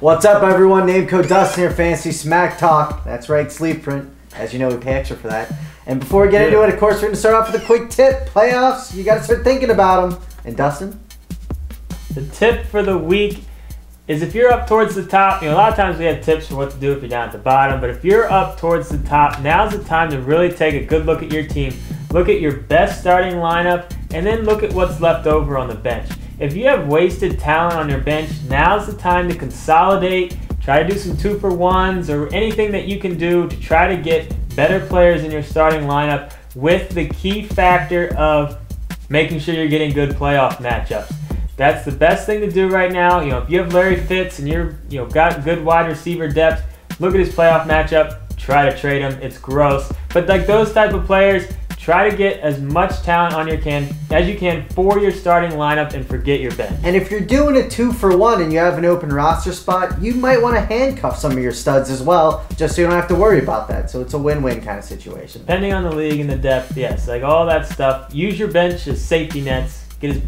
What's up, everyone? Name code Dustin here, Fantasy Smack Talk. That's right, Sleep Print. As you know, we pay extra for that. And before we get into it, of course, we're going to start off with a quick tip. Playoffs, you got to start thinking about them. And Dustin? The tip for the week is if you're up towards the top, you know, a lot of times we have tips for what to do if you're down at the bottom, but if you're up towards the top, now's the time to really take a good look at your team. Look at your best starting lineup, and then look at what's left over on the bench. If you have wasted talent on your bench, now's the time to consolidate, try to do some two for ones or anything that you can do to try to get better players in your starting lineup with the key factor of making sure you're getting good playoff matchups. That's the best thing to do right now. You know, if you have Larry Fitz and you're, you know, got good wide receiver depth, look at his playoff matchup, try to trade him. It's gross. But like those type of players, try to get as much talent on your can as you can for your starting lineup and forget your bench. And if you're doing a two for one and you have an open roster spot, you might want to handcuff some of your studs as well, just so you don't have to worry about that. So it's a win-win kind of situation. Depending on the league and the depth, yes, like all that stuff. Use your bench as safety nets. Get as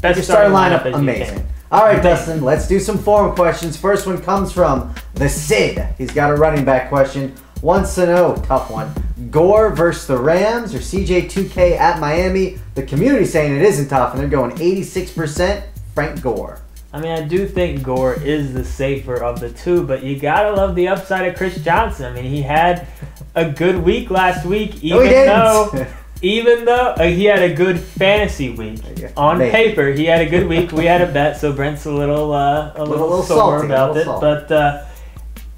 best Your starting lineup, as amazing. You can. All right, Dustin, let's do some form questions. First one comes from the Sid. He's got a running back question. Wants to know, tough one. Gore versus the Rams or CJ2K at Miami? The community saying it isn't tough, and they're going 86% Frank Gore. I mean, I do think Gore is the safer of the two, but you gotta love the upside of Chris Johnson. I mean, he had a good week last week, even No, he didn't. though even though uh, he had a good fantasy week. On maybe. paper, he had a good week. We had a bet, so Brent's a little uh, a little, little sore salty, a about little it. salty. But uh,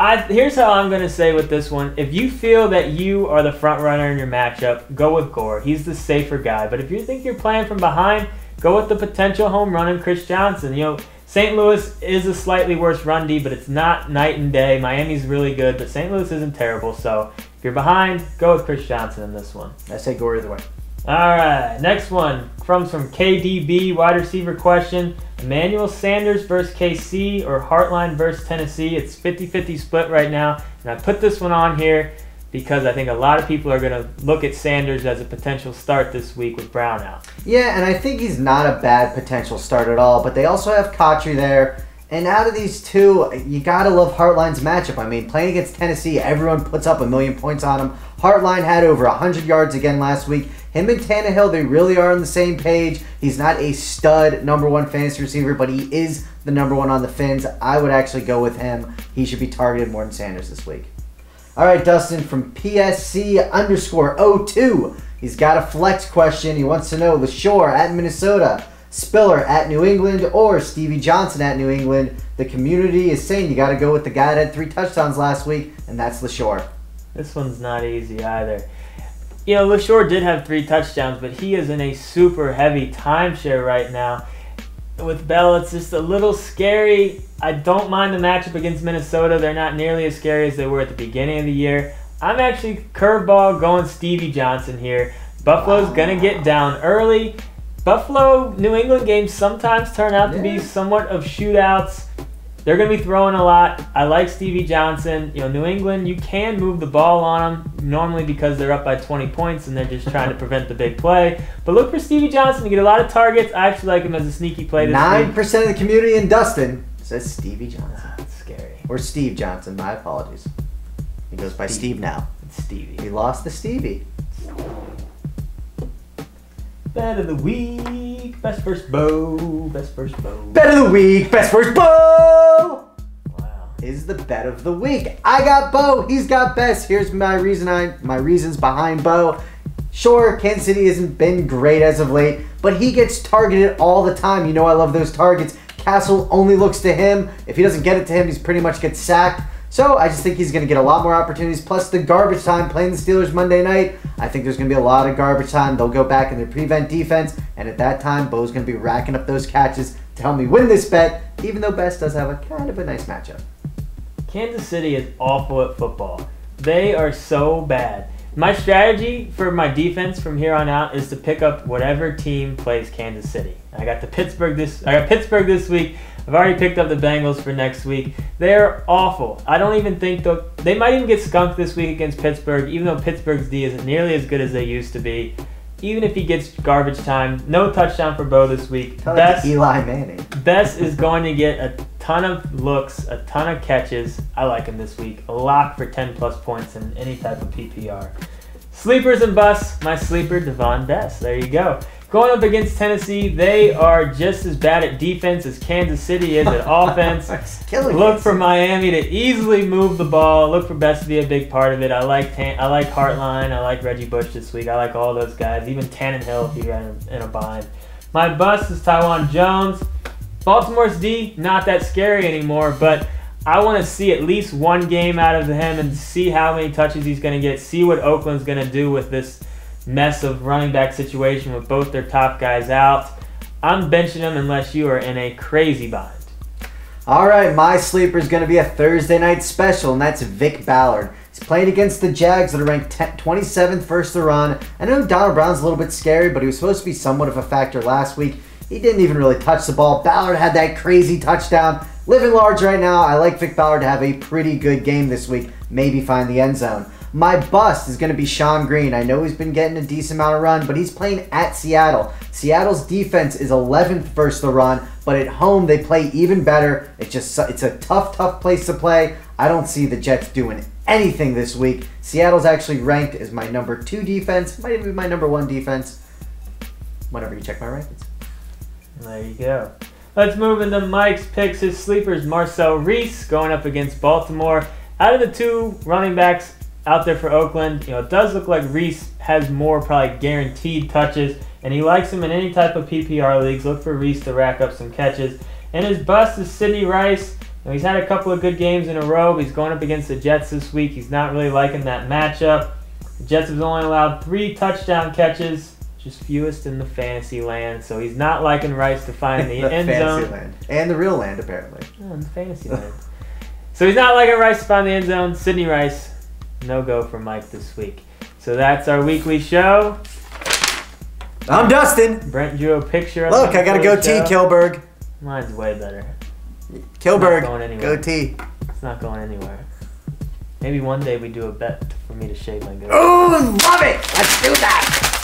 I here's how I'm gonna say with this one: if you feel that you are the front runner in your matchup, go with Gore. He's the safer guy. But if you think you're playing from behind, go with the potential home run in Chris Johnson. You know. St. Louis is a slightly worse run D, but it's not night and day. Miami's really good, but St. Louis isn't terrible. So if you're behind, go with Chris Johnson in this one. I say Gore either way. All right, next one comes from KDB, wide receiver question. Emmanuel Sanders versus KC or Hartline versus Tennessee. It's 50-50 split right now. And I put this one on here because I think a lot of people are going to look at Sanders as a potential start this week with Brown out. Yeah, and I think he's not a bad potential start at all, but they also have Cotchery there. And out of these two, you gotta love Hartline's matchup. I mean, playing against Tennessee, everyone puts up a million points on him. Heartline had over 100 yards again last week. Him and Tannehill, they really are on the same page. He's not a stud number one fantasy receiver, but he is the number one on the fins. I would actually go with him. He should be targeted more than Sanders this week. All right, Dustin from PSC underscore 02. He's got a flex question. He wants to know Leshoure at Minnesota, Spiller at New England, or Stevie Johnson at New England. The community is saying you got to go with the guy that had three touchdowns last week, and that's Leshoure. This one's not easy either. You know, Leshoure did have three touchdowns, but he is in a super heavy timeshare right now. With Bell, it's just a little scary. I don't mind the matchup against Minnesota. They're not nearly as scary as they were at the beginning of the year. I'm actually curveball going Stevie Johnson here. Buffalo's gonna get down early. Buffalo New England games sometimes turn out to be somewhat of shootouts. They're going to be throwing a lot. I like Stevie Johnson. You know, New England, you can move the ball on them normally because they're up by 20 points and they're just trying to prevent the big play. But look for Stevie Johnson to get a lot of targets. I actually like him as a sneaky play this Nine week. percent of the community in Dustin says Stevie Johnson ah, That's scary. or Steve Johnson. My apologies. He goes by Steve. Steve now. It's Stevie. He lost to Stevie. Bet of the week. Bess first Bowe. Bess first Bowe. Bet of the week, Bess first Bowe. Wow. is the bet of the week. I got Bowe. He's got Bess. Here's my reason. I my reasons behind Bowe. Sure, Kansas City hasn't been great as of late, but he gets targeted all the time. You know I love those targets. Cassel only looks to him. If he doesn't get it to him, he's pretty much gets sacked. So I just think he's going to get a lot more opportunities. Plus the garbage time playing the Steelers Monday night. I think there's going to be a lot of garbage time. They'll go back in their prevent defense, and at that time, Bowe's going to be racking up those catches to help me win this bet. Even though Bess does have a kind of a nice matchup. Kansas City is awful at football. They are so bad. My strategy for my defense from here on out is to pick up whatever team plays Kansas City. I got the Pittsburgh this I got Pittsburgh this week. I've already picked up the Bengals for next week. They're awful. I don't even think though they might even get skunked this week against Pittsburgh, even though Pittsburgh's D isn't nearly as good as they used to be. Even if he gets garbage time, no touchdown for Bowe this week. Tell that Bess to Eli Manning. Bess is going to get a ton of looks, a ton of catches. I like him this week. A lock for 10 plus points in any type of PPR. Sleepers and busts. My sleeper, Davone Bess. There you go. Going up against Tennessee, they are just as bad at defense as Kansas City is at offense. Look for Miami to easily move the ball. Look for Best to be a big part of it. I like Tan- I like Hartline. I like Reggie Bush this week. I like all those guys. Even Tannehill if you're in a, in a bind. My bust is Taiwan Jones. Baltimore's D not that scary anymore, but I want to see at least one game out of him and see how many touches he's going to get. See what Oakland's going to do with this mess of running back situation with both their top guys out. I'm benching him unless you are in a crazy bind. All right, my sleeper is going to be a Thursday night special, and that's Vic Ballard. He's playing against the Jags that are ranked 10, 27th first to run. I know Donald Brown's a little bit scary, but he was supposed to be somewhat of a factor last week. He didn't even really touch the ball. Ballard had that crazy touchdown. Living large right now. I like Vic Ballard to have a pretty good game this week. Maybe find the end zone. My bust is going to be Shonn Greene. I know he's been getting a decent amount of run, but he's playing at Seattle. Seattle's defense is 11th versus the run, but at home they play even better. It's just it's a tough, tough place to play. I don't see the Jets doing anything this week. Seattle's actually ranked as my number two defense, might even be my number one defense. Whenever you check my rankings. There you go. Let's move into Mike's picks. His sleepers, Marcel Reece going up against Baltimore. Out of the two running backs out there for Oakland, you know, it does look like Reece has more probably guaranteed touches, and he likes him in any type of PPR leagues. Look for Reese to rack up some catches. And his bust is Sidney Rice. Know, he's had a couple of good games in a row. He's going up against the Jets this week. He's not really liking that matchup. The Jets have only allowed three touchdown catches, just fewest in the fantasy land. So he's not liking Rice to find the, end fantasy zone. land and the real land apparently. Oh, in the fantasy land. So he's not liking Rice to find the end zone. Sidney Rice, no go for Mike this week. So that's our weekly show. I'm Dustin. Brent drew a picture. of Look, I got a the goatee. Kilberg. Mine's way better. Kilberg. Going anywhere. Goatee. It's not going anywhere. Maybe one day we do a bet for me to shave my goatee. Oh, love it. Let's do that.